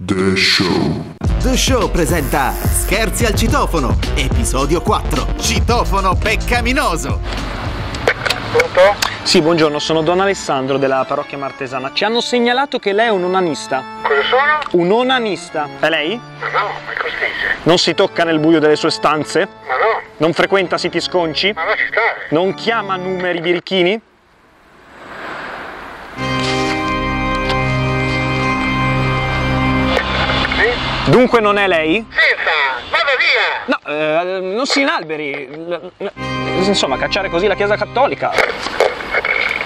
The Show. The Show presenta Scherzi al citofono, episodio 4. Citofono peccaminoso. Sì, buongiorno, sono Don Alessandro della parrocchia martesana. Ci hanno segnalato che lei è un onanista. Cosa sono? Un onanista. È lei? Ma no, ma cosa dice? Non si tocca nel buio delle sue stanze? Ma no, Non frequenta siti sconci? ma lasci stare. Non chiama numeri birichini? Dunque non è lei? Senza, vada via! No, eh, non si inalberi. Insomma, cacciare così la Chiesa Cattolica.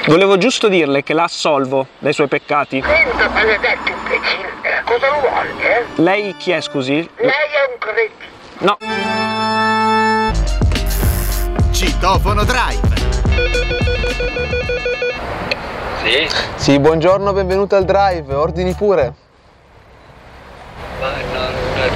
Volevo giusto dirle che la assolvo dai suoi peccati. Senta, maledetto imbecille, cosa lo vuole, eh? Lei chi è, scusi? Lei è un cretino. No, Citofono Drive. Sì, Sì, buongiorno, benvenuto al drive, ordini pure.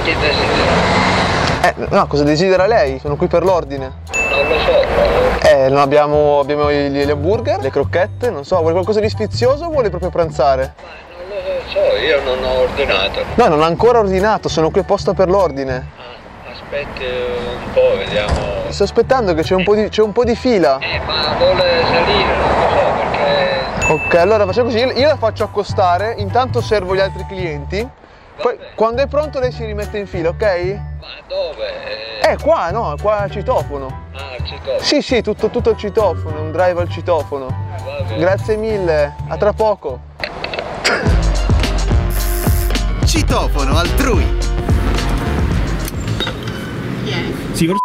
Chi desidera? Eh, no, cosa desidera lei? Sono qui per l'ordine. Non lo so. Eh, non abbiamo, abbiamo gli, gli hamburger, le crocchette, non so, vuole qualcosa di sfizioso o vuole proprio pranzare? Ma non lo so, io non ho ordinato. No, non ha ancora ordinato, sono qui apposta per l'ordine. Ah, aspetti un po', vediamo. Sto aspettando che c'è un, po' di- c'è un po' di fila. Eh, ma vuole salire, non lo so, perché... Ok, allora facciamo così, io la faccio accostare, intanto servo gli altri clienti. Poi quando è pronto lei si rimette in fila, ok? Ma dove? Eh, qua, no, qua al citofono. Ah, ci tocca. Sì, sì, tutto, tutto al citofono, un drive al citofono. Bene. Grazie mille, a tra poco. Citofono altrui. Sì, or-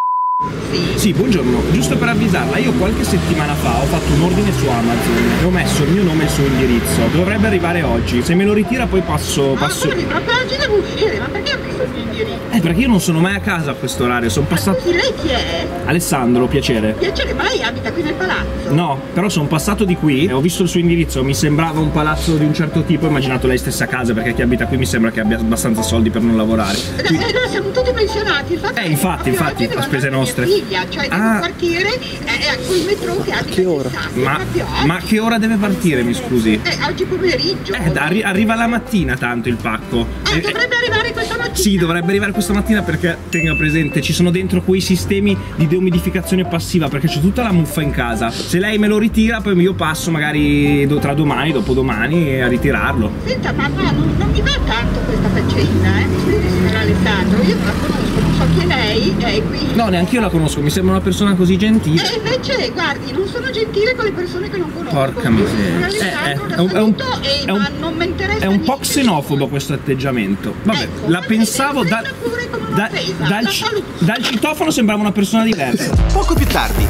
sì, buongiorno. Giusto per avvisarla, io qualche settimana fa ho fatto un ordine su Amazon e ho messo il mio nome e il suo indirizzo. Dovrebbe arrivare oggi. Se me lo ritira poi passo. Ma passo... scusi, ma per oggi devo uscire, ma perché ha messo il mio indirizzo? Eh, perché io non sono mai a casa a questo orario, sono passato. Scusi, lei chi è? Alessandro, piacere. Piacere, ma lei abita qui nel palazzo? No, però sono passato di qui e ho visto il suo indirizzo, mi sembrava un palazzo di un certo tipo, ho immaginato lei stessa a casa, perché chi abita qui mi sembra che abbia abbastanza soldi per non lavorare. Eh, eh, no, siamo tutti pensionati. Il fatto Eh, infatti, infatti, devo a spese nostre. Mia figlia, cioè Ah. un quartiere eh, a cui il metro che abita che ora? Ma, ma che ora deve partire, mi scusi? Eh, oggi pomeriggio. Eh, arri- arriva la mattina tanto il pacco. Ah, Eh, eh, dovrebbe arrivare. Sì, dovrebbe arrivare questa mattina perché tenga presente, ci sono dentro quei sistemi di deumidificazione passiva perché c'è tutta la muffa in casa. Se lei me lo ritira, poi io passo magari tra domani, dopodomani a ritirarlo. Senta, no, non, non mi va tanto questa faccenda, eh. Signor Alessandro, io non la conosco, è lei, è qui. No, neanche io la conosco, mi sembra una persona così gentile. E invece, guardi, non sono gentile con le persone che non conosco. Porca miseria. Eh, eh, è un- è un- e- è un- ma non mi interessa È un po' xenofobo questo atteggiamento. Vabbè, Ecco, la pensavo da- prenda pure come da- dal, dal citofono sembrava una persona diversa. Poco più tardi.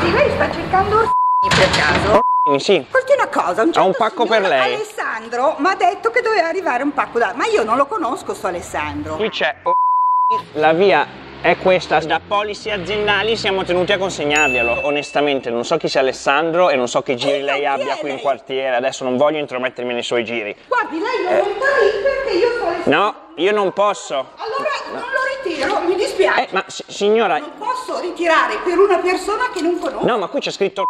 Sì, lei sta cercando per caso? sì. Porti una cosa, un certo un pacco per lei. Alessandro mi ha detto che doveva arrivare un pacco da... Ma io non lo conosco sto Alessandro. Qui c'è la via è questa, da policy aziendali siamo tenuti a consegnarglielo. Onestamente non so chi sia Alessandro e non so che giri Eh, lei abbia qui in quartiere, adesso non voglio intromettermi nei suoi giri. Guardi, lei lo metta lì perché io sto Alessandro. No, io non posso. Allora non lo ritiro, mi dispiace. Eh, ma si- signora, Non posso ritirare per una persona che non conosco. no, ma qui c'è scritto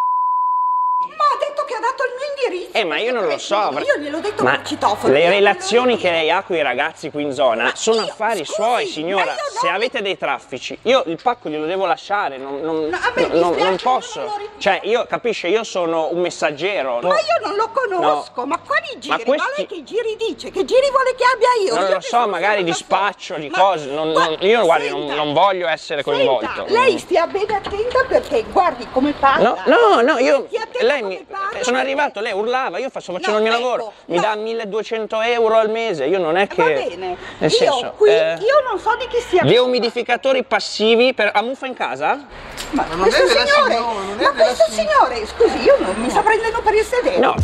ha dato il mio indirizzo. Eh, ma io non lo so. Io gliel'ho detto ma per citofono. le Io relazioni che lei ha con i ragazzi qui in zona sono io- affari scusi, suoi, ma signora. Se avete dei traffici, io il pacco glielo devo lasciare, non, non- No, me non- non posso. non. Cioè, io capisce, io sono un messaggero. Ma io non lo conosco, No. ma quali giri? Ma Ma, questi- lei che giri dice? Che giri vuole che abbia io? Non Io lo so, magari dispaccio sola. di Ma- cose. ma- io, guardi, non, voglio essere coinvolto. Lei stia bene attenta perché guardi come parla. No, no, no, io. Lei mi. Sono arrivato, lei urlava, io sto facendo No, il mio ecco, lavoro. Mi no. dà 1200 euro al mese, io non è che. Va bene. Nel io senso. qui, eh, io non so di chi sia. Deumidificatori passivi per. Ha muffa in casa? Ma, non questo è della signore, signora, non è ma questo signore, scusi, io non mi sta prendendo per il sedere. No.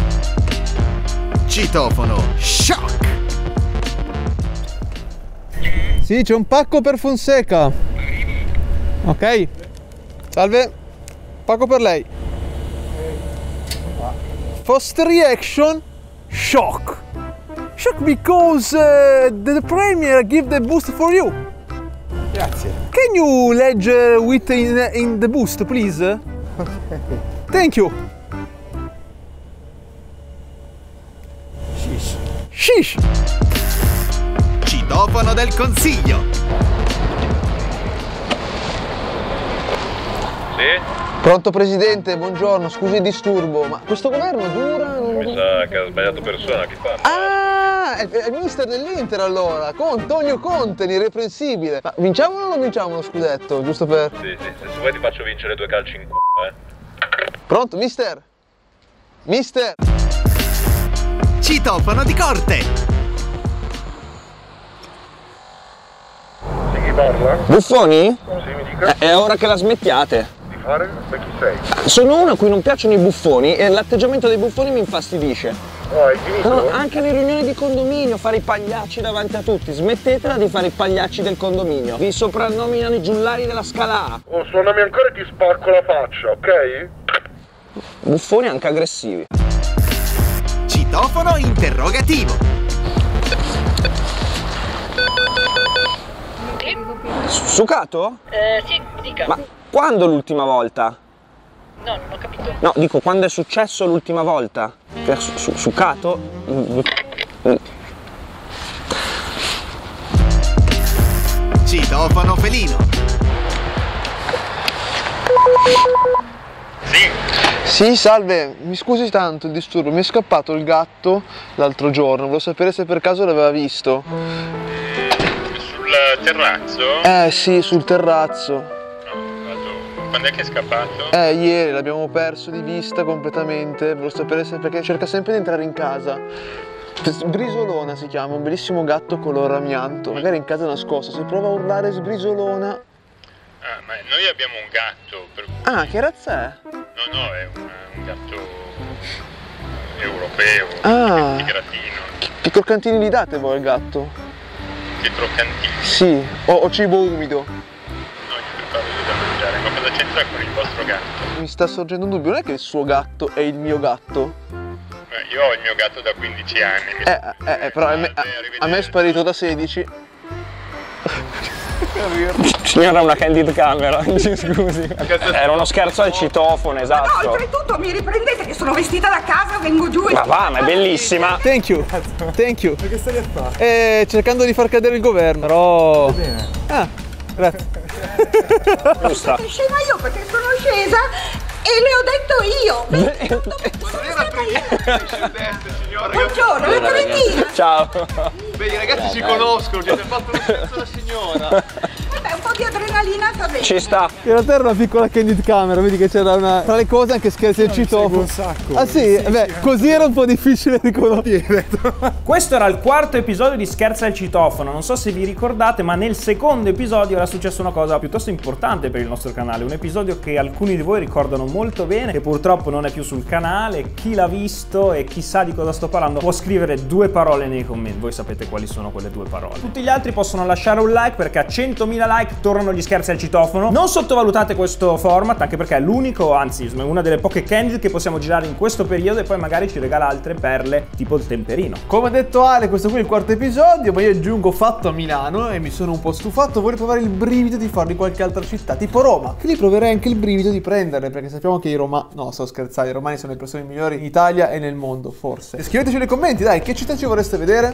Citofono shock. Sì, c'è un pacco per Fonseca. Ok. Salve. Pacco per lei. First reaction shock. Shock because uh, the premier give the boost for you. Grazie. Can you ledge with in, in the boost, please? Thank you. Shish. Shish! Citofono del consiglio. Sì? Pronto presidente, buongiorno, scusi il disturbo, ma questo governo dura? Non... Mi sa che ha sbagliato persona, chi parla? Ah, è, è il mister dell'Inter allora, con Antonio Conte, l'irreprensibile. Ma vinciamo o non vinciamo lo scudetto, giusto per... Sì, sì, se vuoi ti faccio vincere due calci in culo, eh. Pronto, mister? Mister? Citofono di corte. Sì, chi parla? Buffoni? Sì, mi dica. È ora che la smettiate. Di fare? Ma chi sei? Sono uno a cui non piacciono i buffoni e l'atteggiamento dei buffoni mi infastidisce. Oh, hai finito? No, anche alle riunioni di condominio fare i pagliacci davanti a tutti. Smettetela di fare i pagliacci del condominio. Vi soprannominano i giullari della scala A. Oh, suonami ancora e ti spacco la faccia, ok? Buffoni anche aggressivi. Citofono interrogativo. Su- Sucato? Eh, sì, dica. Ma quando l'ultima volta? No, non ho capito. No, dico quando è successo l'ultima volta? Che su- su- sucato? Mm. Citofono felino. Sì, salve, mi scusi tanto il disturbo, mi è scappato il gatto l'altro giorno, volevo sapere se per caso l'aveva visto. Sul terrazzo? Eh sì, sul terrazzo. Quando è che è scappato? Eh, ieri l'abbiamo perso di vista completamente, volevo sapere se perché cerca sempre di entrare in casa. Sbrisolona si chiama, un bellissimo gatto color amianto, magari in casa nascosto, se prova a urlare sbrisolona. Ah, ma noi abbiamo un gatto. Per... Ah, che razza è? No, no, è un, un gatto europeo, Ah. tigratino. Che croccantini gli date voi al gatto? Che croccantini. Sì, o, o cibo umido. Ma c'entra con il vostro gatto? Mi sta sorgendo un dubbio, non è che il suo gatto è il mio gatto? Eh, Io ho il mio gatto da 15 anni. mi- Eh, eh, eh, però a me, a- a me è sparito da 16. Signora, una candid camera, scusi. Era uno scherzo al citofono, No, esatto. oltretutto mi riprendete che sono vestita da casa, vengo giù e... Ma va, ma è bellissima. Thank you, thank you. Perché stai a fare? Eh, cercando di far cadere il governo, però... Ah, grazie. Giusta. Sono scema io perché sono scesa e le ho detto io. Buongiorno, la Valentina. Ciao. Beh, i ragazzi si conoscono, ci avete fatto lo scherzo alla signora. Vabbè, un po' di adrenalina sta bene. Ci sta. In realtà era una piccola candid camera, vedi che c'era una... Tra le cose anche scherzi al citofono. un sacco. Ah sì? Beh, così era un po' difficile riconoscere. Questo era il quarto episodio di Scherza al citofono. Non so se vi ricordate, ma nel secondo episodio era successa una cosa piuttosto importante per il nostro canale. Un episodio che alcuni di voi ricordano molto bene, che purtroppo non è più sul canale. Chi l'ha visto e chi sa di cosa sto parlando può scrivere due parole nei commenti. Voi sapete quali sono quelle due parole. Tutti gli altri possono lasciare un like perché a 100.000 like tornano gli scherzi al citofono. Non sottovalutate questo format, anche perché è l'unico, anzi, una delle poche candid che possiamo girare in questo periodo e poi magari ci regala altre perle, tipo il temperino. Come ha detto Ale, questo qui è il quarto episodio, ma io aggiungo fatto a Milano e mi sono un po' stufato, vorrei provare il brivido di farlo in qualche altra città, tipo Roma. Quindi proverei anche il brivido di prenderle, perché sappiamo che i romani... No, sto scherzando, i romani sono le persone migliori in Italia e nel mondo, forse. Scriveteci nei commenti, dai, che città ci vorreste vedere?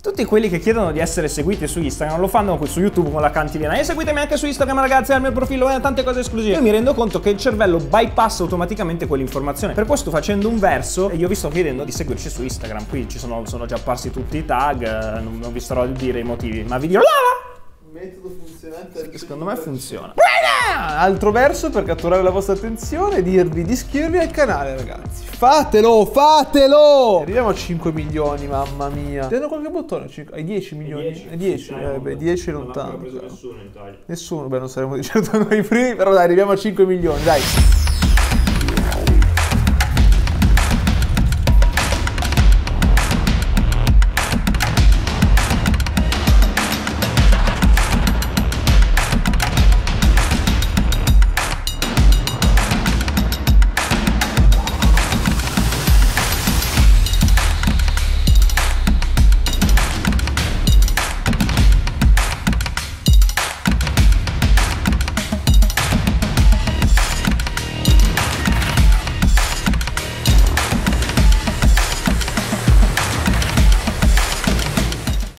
Tutti quelli che chiedono di essere seguiti su Instagram lo fanno su YouTube con la cantilena. E seguitemi anche su Instagram, ragazzi, al mio profilo e tante cose esclusive. Io mi rendo conto che il cervello bypassa automaticamente quell'informazione. Per questo sto facendo un verso e io vi sto chiedendo di seguirci su Instagram. Qui ci sono, sono già apparsi tutti i tag, eh, non, non vi starò a dire i motivi, ma vi dirò. Metodo funzionante. Secondo me funziona. Altro verso per catturare la vostra attenzione e dirvi di iscrivervi al canale, ragazzi. Fatelo, fatelo! Arriviamo a 5 milioni, mamma mia. Ti qualche bottone? Ai 10 milioni? Ai 10? Eh, beh, 10 lontano. nessuno in Italia. Nessuno, beh, non saremo di certo noi i primi, però dai, arriviamo a 5 milioni, dai.